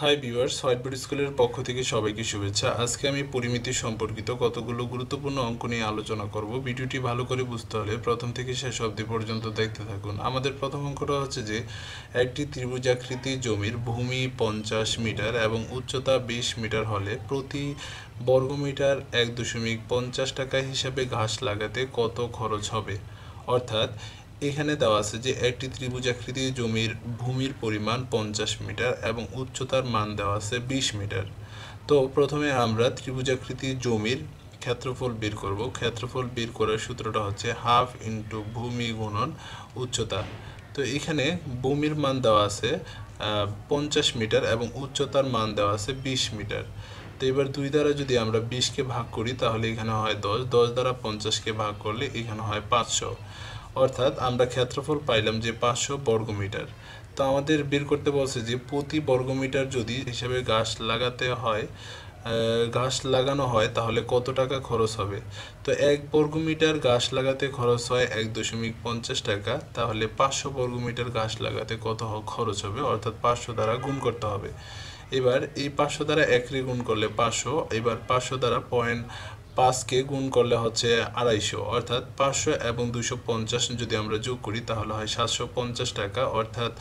Hi viewers whiteboard স্কুলের পক্ষ থেকে সবাইকে শুভেচ্ছা। আজকে আমি পরিমিতি সম্পর্কিত কতগুলো গুরুত্বপূর্ণ অঙ্ক নিয়ে আলোচনা করব। ভিডিওটি ভালো করে বুঝতে হলে প্রথম থেকে শেষ অবধি পর্যন্ত দেখতে থাকুন। আমাদের প্রথম অঙ্কটা হচ্ছে যে, একটি ত্রিভুজাকৃতি জমির ভূমি পঞ্চাশ মিটার এবং উচ্চতা বিশ মিটার হলে প্রতি বর্গমিটার এক দশমিক পঞ্চাশ টাকা হিসাবে ঘাস লাগাতে কত খরচ হবে? অর্থাৎ এখানে দেওয়া আছে যে একটি ত্রিভুজাকৃতি জমির ভূমির পরিমাণ পঞ্চাশ মিটার এবং উচ্চতার মান দেওয়া আছে বিশ মিটার। তো প্রথমে আমরা ত্রিভুজাকৃতি জমির ক্ষেত্রফল বের করব। ক্ষেত্রফল বের করার সূত্রটা হচ্ছে হাফ ইন্টু ভূমি গুণন উচ্চতা। তো এখানে ভূমির মান দেওয়া আছে পঞ্চাশ মিটার এবং উচ্চতার মান দেওয়া আছে বিশ মিটার। তো এবার দুই দ্বারা যদি আমরা বিশকে ভাগ করি, তাহলে এখানে হয় দশ। দশ দ্বারা পঞ্চাশকে ভাগ করলে এখানে হয় পাঁচশো। অর্থাৎ আমরা ক্ষেত্রফল পাইলাম যে পাঁচশো বর্গমিটার। তো আমাদের বের করতে বলছে যে প্রতি বর্গমিটার যদি হিসেবে গাছ লাগাতে হয় গাছ লাগানো হয় তাহলে কত টাকা খরচ হবে? তো এক বর্গমিটার গাছ লাগাতে খরচ হয় এক দশমিক পঞ্চাশ টাকা, তাহলে পাঁচশো বর্গমিটার গাছ লাগাতে কত খরচ হবে? অর্থাৎ পাঁচশো দ্বারা গুণ করতে হবে। এবার এই পাঁচশো দ্বারা একরে গুণ করলে পাঁচশো, এবার পাঁচশো দ্বারা পয়েন্ট পাঁচকে গুণ করলে হচ্ছে আড়াইশো, অর্থাৎ পাঁচশো এবং দুশো পঞ্চাশ যদি আমরা যোগ করি, তাহলে হয় সাতশো পঞ্চাশ টাকা। অর্থাৎ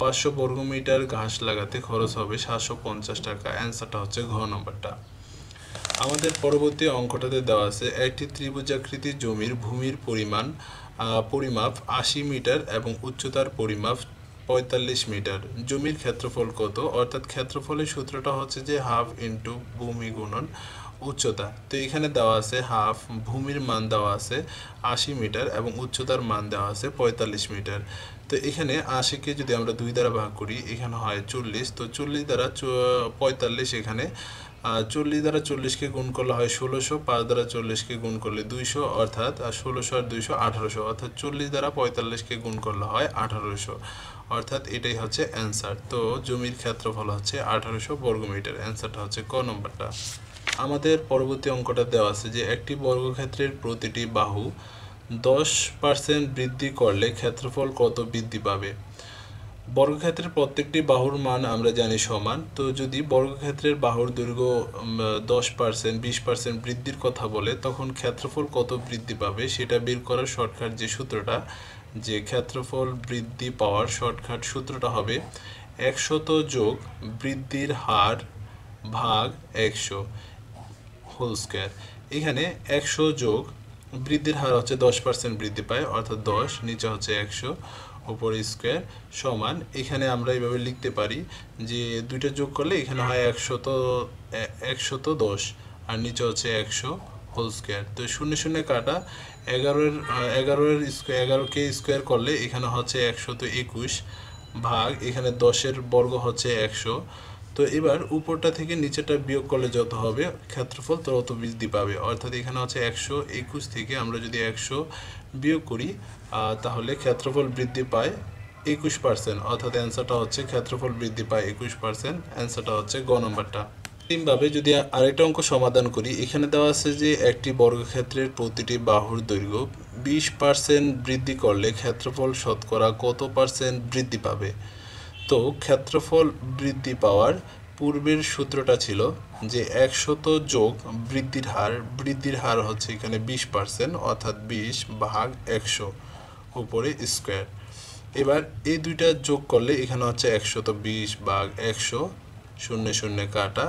পাঁচশো বর্গমিটার ঘাস লাগাতে খরচ হবে সাতশো পঞ্চাশ টাকা। অ্যান্সারটা হচ্ছে ঘ নম্বরটা। আমাদের পরবর্তী অঙ্কটাতে দেওয়া আছে, একটি ত্রিভুজাকৃতি জমির ভূমির পরিমাণ পরিমাপ আশি মিটার এবং উচ্চতার পরিমাপ পঁয়তাল্লিশ মিটার। জমির ক্ষেত্রফল কত? অর্থাৎ ক্ষেত্রফলের সূত্রটা হচ্ছে যে হাফ ইন্টু ভূমি গুণন উচ্চতা। তো এখানে দেওয়া আছে হাফ, ভূমির মান দেওয়া আছে আশি মিটার এবং উচ্চতার মান দেওয়া আছে পঁয়তাল্লিশ মিটার। তো এখানে আশিকে যদি আমরা দুই দ্বারা ভাগ করি, এখানে হয় চল্লিশ। তো চল্লিশ দ্বারা পঁয়তাল্লিশ এখানে। চল্লিশ দ্বারা চল্লিশকে গুণ করলে হয় ষোলোশো, পাঁচ দ্বারা চল্লিশকে গুণ করলে দুইশো, অর্থাৎ ষোলোশো আর দুইশো আঠারোশো। অর্থাৎ চল্লিশ দ্বারা পঁয়তাল্লিশকে গুণ করলে হয় আঠারোশো। অর্থাৎ এটাই হচ্ছে অ্যান্সার। তো জমির ক্ষেত্রফল হচ্ছে আঠারোশো বর্গমিটার। অ্যান্সারটা হচ্ছে ক নম্বরটা। আমাদের পরবর্তী অঙ্কটা দেওয়া আছে যে একটি বর্গক্ষেত্রের প্রতিটি বাহু দশ পার্সেন্ট বৃদ্ধি করলে ক্ষেত্রফল কত বৃদ্ধি পাবে? বর্গক্ষেত্রের প্রত্যেকটি বাহুর মান আমরা জানি সমান। তো যদি বর্গক্ষেত্রের বাহুর দৈর্ঘ্য দশ পার্সেন্ট বিশ পার্সেন্ট বৃদ্ধির কথা বলে, তখন ক্ষেত্রফল কত বৃদ্ধি পাবে সেটা বের করার শর্টকাট যে সূত্রটা, যে ক্ষেত্রফল বৃদ্ধি পাওয়ার শর্টকাট সূত্রটা হবে একশত যোগ বৃদ্ধির হার ভাগ একশো। হোল স্কোয়ার এখানে একশো যোগ বৃদ্ধির হার হচ্ছে দশ পার্সেন্ট বৃদ্ধি পায়, অর্থাৎ দশ, নিচে হচ্ছে একশো, উপরে স্কোয়ার সমান। এখানে আমরা এইভাবে লিখতে পারি যে দুইটা যোগ করলে এখানে হয় একশত একশত দশ, আর নিচে হচ্ছে একশো হোল স্কোয়ার তো শূন্য শূন্য কাটা এগারোর এগারোর স্কোয়ার এগারোকে স্কোয়ার করলে এখানে হচ্ছে একশত একুশ ভাগ, এখানে দশের বর্গ হচ্ছে একশো। তো এবার উপরটা থেকে নিচেটা বিয়োগ করলে যত হবে, ক্ষেত্রফল তত বৃদ্ধি পাবে। অর্থাৎ এখানে হচ্ছে একশো একুশ থেকে আমরা যদি একশো বিয়োগ করি তাহলে ক্ষেত্রফল বৃদ্ধি পায় একুশ পার্সেন্ট অর্থাৎ অ্যান্সারটা হচ্ছে ক্ষেত্রফল বৃদ্ধি পায় একুশ পার্সেন্ট অ্যান্সারটা হচ্ছে গ নম্বরটা। তিনভাবে যদি আরেকটা অঙ্ক সমাধান করি, এখানে দেওয়া আছে যে একটি বর্গক্ষেত্রের প্রতিটি বাহুর দৈর্ঘ্য বিশ পার্সেন্ট বৃদ্ধি করলে ক্ষেত্রফল শতকরা কত পার্সেন্ট বৃদ্ধি পাবে? তো ক্ষেত্রফল বৃদ্ধি পাওয়ার পূর্বের সূত্রটা ছিল যে একশত যোগ বৃদ্ধির হার বৃদ্ধির হার হচ্ছে এখানে বিশ পার্সেন্ট অর্থাৎ বিশ ভাগ একশো উপরে স্কোয়ার এবার এই দুইটা যোগ করলে এখানে হচ্ছে একশত বিশ ভাগ একশো, শূন্য শূন্য কাটা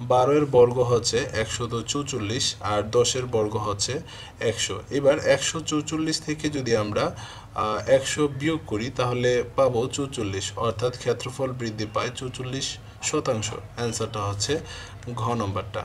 বারোয়ের বর্গ হচ্ছে একশত চৌচল্লিশ আর দশের বর্গ হচ্ছে একশো। এবার একশো চৌচল্লিশ থেকে যদি আমরা একশো বিয়োগ করি, তাহলে পাবো চৌচল্লিশ। অর্থাৎ ক্ষেত্রফল বৃদ্ধি পায় চৌচল্লিশ শতাংশ। অ্যান্সারটা হচ্ছে ঘ নম্বরটা।